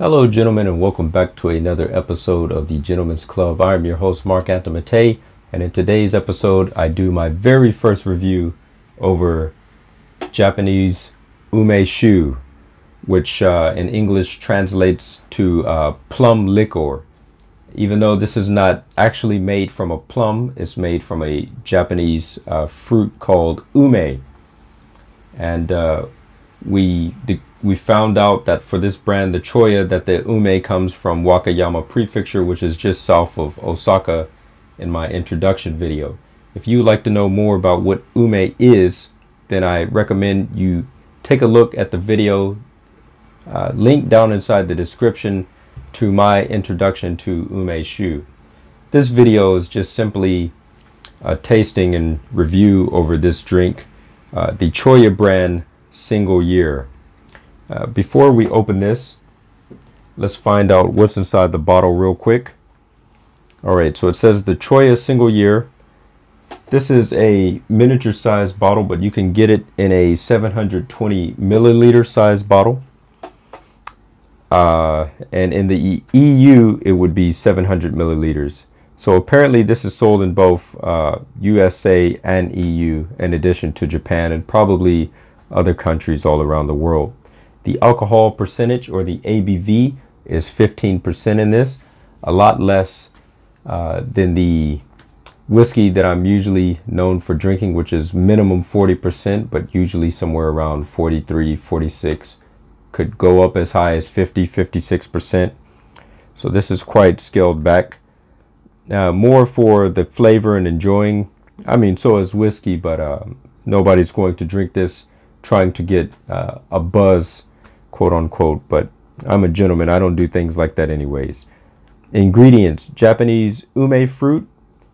Hello, gentlemen, and welcome back to another episode of the Gentlemen's Club. I am your host, Mark Anthony and in today's episode, I do my very first review over Japanese ume shu, which uh, in English translates to uh, plum liquor. Even though this is not actually made from a plum, it's made from a Japanese uh, fruit called ume. And uh, we we found out that for this brand, the Choya, that the ume comes from Wakayama Prefecture, which is just south of Osaka in my introduction video. If you would like to know more about what ume is, then I recommend you take a look at the video uh, link down inside the description to my introduction to ume shu. This video is just simply a tasting and review over this drink, uh, the Choya brand single year. Uh, before we open this, let's find out what's inside the bottle real quick. All right, so it says the Choya single year. This is a miniature size bottle, but you can get it in a 720 milliliter size bottle. Uh, and in the EU, it would be 700 milliliters. So apparently this is sold in both uh, USA and EU, in addition to Japan and probably other countries all around the world. The alcohol percentage or the ABV is 15% in this, a lot less uh, than the whiskey that I'm usually known for drinking, which is minimum 40%, but usually somewhere around 43, 46, could go up as high as 50, 56%. So this is quite scaled back. Uh, more for the flavor and enjoying. I mean, so is whiskey, but uh, nobody's going to drink this trying to get uh, a buzz, quote unquote. But I'm a gentleman. I don't do things like that, anyways. Ingredients Japanese ume fruit,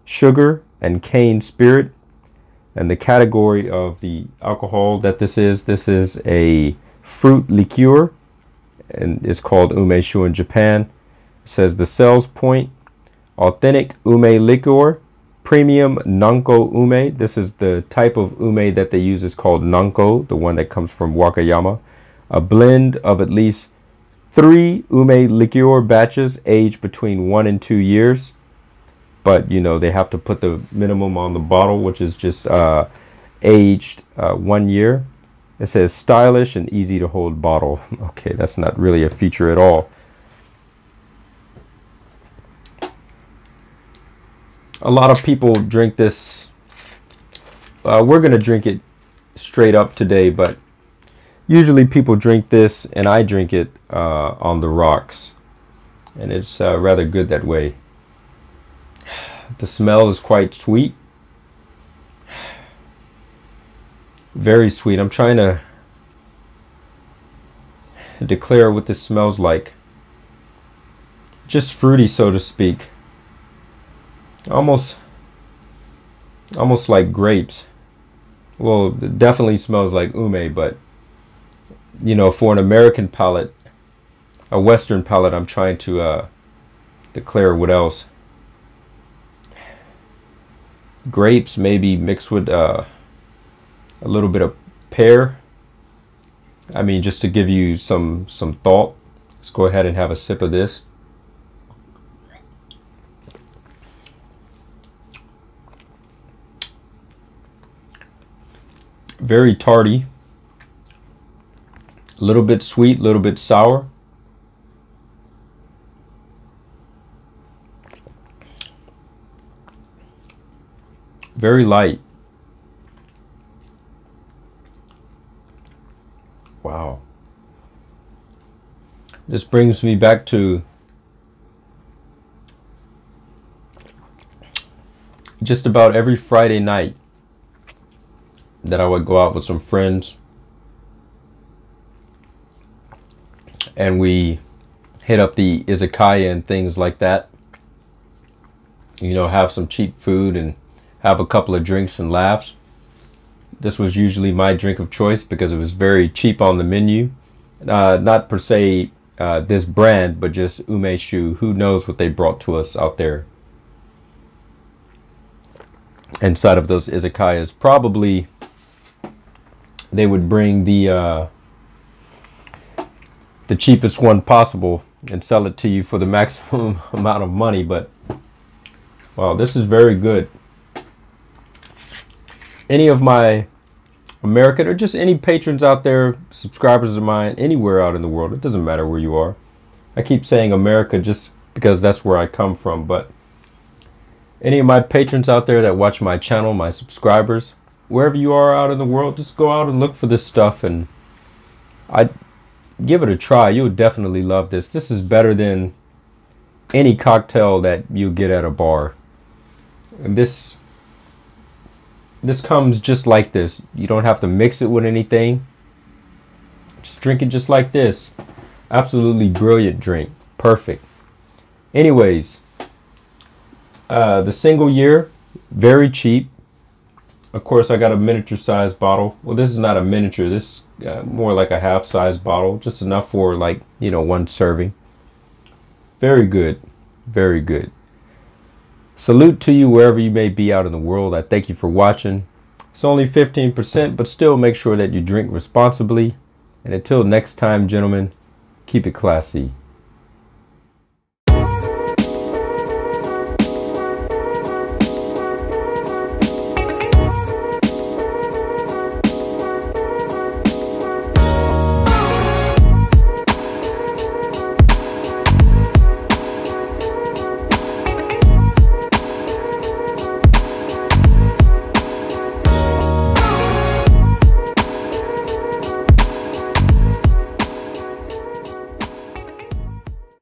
sugar, and cane spirit. And the category of the alcohol that this is this is a fruit liqueur, and it's called ume shu in Japan. It says the sales point authentic ume liqueur premium Nanko ume. This is the type of ume that they use is called Nanko, the one that comes from Wakayama. A blend of at least three ume liqueur batches aged between one and two years. But, you know, they have to put the minimum on the bottle, which is just uh, aged uh, one year. It says stylish and easy to hold bottle. Okay, that's not really a feature at all. a lot of people drink this. Uh, we're going to drink it straight up today, but usually people drink this and I drink it uh, on the rocks. And it's uh, rather good that way. The smell is quite sweet. Very sweet. I'm trying to declare what this smells like. Just fruity, so to speak almost almost like grapes well it definitely smells like ume but you know for an american palate a western palate i'm trying to uh, declare what else. Grapes maybe mixed with uh, a little bit of pear. I mean just to give you some some thought let's go ahead and have a sip of this. Very tardy, a little bit sweet, a little bit sour. Very light. Wow. This brings me back to just about every Friday night that I would go out with some friends and we hit up the izakaya and things like that. You know, have some cheap food and have a couple of drinks and laughs. This was usually my drink of choice because it was very cheap on the menu. Uh, not per se uh, this brand, but just umeshu. Who knows what they brought to us out there inside of those izakayas? Probably they would bring the uh, the cheapest one possible and sell it to you for the maximum amount of money. But wow, this is very good. Any of my American or just any patrons out there, subscribers of mine, anywhere out in the world, it doesn't matter where you are. I keep saying America just because that's where I come from, but any of my patrons out there that watch my channel, my subscribers, wherever you are out in the world, just go out and look for this stuff and I give it a try. You'll definitely love this. This is better than any cocktail that you get at a bar. And this this comes just like this. You don't have to mix it with anything. Just drink it just like this. Absolutely brilliant drink. Perfect. Anyways, uh, the single year, very cheap. Of course, I got a miniature size bottle. Well, this is not a miniature. This is uh, more like a half size bottle. Just enough for like, you know, one serving. Very good. Very good. Salute to you wherever you may be out in the world. I thank you for watching. It's only 15%, but still make sure that you drink responsibly. And until next time, gentlemen, keep it classy.